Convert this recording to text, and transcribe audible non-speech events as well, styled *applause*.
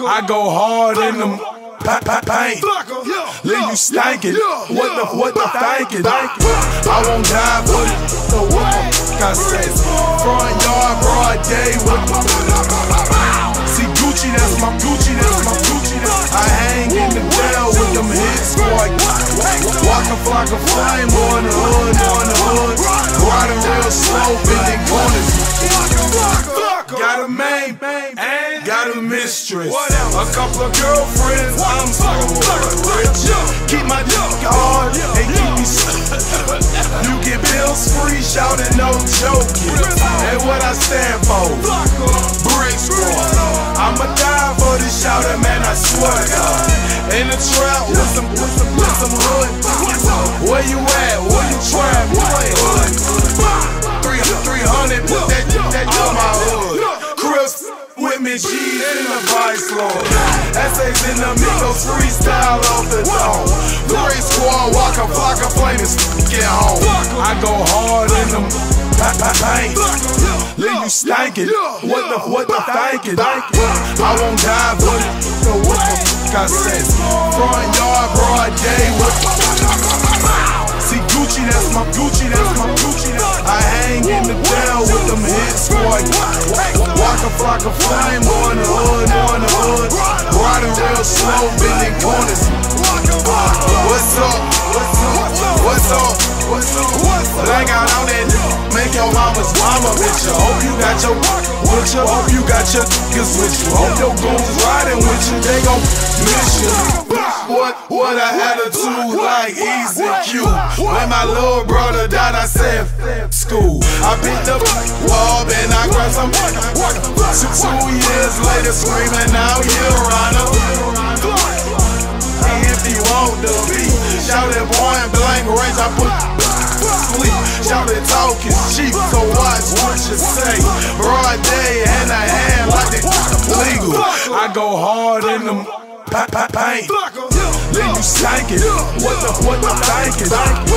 I go hard in them paint. Leave you stankin'. What the what the thinkin'? I won't die for it. So what the I say? Front yard, broad day. What See Gucci, that's my Gucci, that's my Gucci. I hang in the jail with them hit squad. Walking flock of flame a mistress. A couple of girlfriends, I'm so rich. Keep my dick hard and keep me You get bills free, shouting no joking. And what I stand for, brick squad. I'ma die for this shouting, man, I swear to God. In the trap with some, with some, with some hood. Where you at? With me, G's in the vice lord. Essays in the Migos freestyle off the dome. Great squad, Waka Flocka Flames, get home. I go hard in them paint. *laughs* Leave you stankin'. What the what the thinkin'? I won't die it. So what the fuck I say? Front yard, broad day. What See Gucci, that's my Gucci, that's my Gucci. I hang in the jail with them hit squad. Waka Flocka Flame Real slow, corners. What's up? What's up? What's up? What's up? Like out on that make your mama's mama bitch. Hope you got your with you. Hope you got your niggas with you. Hope your goons riding with you. They gon' miss you. What? What I had to do like easy Q. When my little brother died, I said school. I picked up wall and I grabbed some. Two, two years later, screaming out, you're runner. Shout it point blank range. I put sleep. Shout it talking cheap, so watch what you say. Broad day and a hand like it legal. I go hard in the paint. Leave you stankin'. What the what the thinkin'? I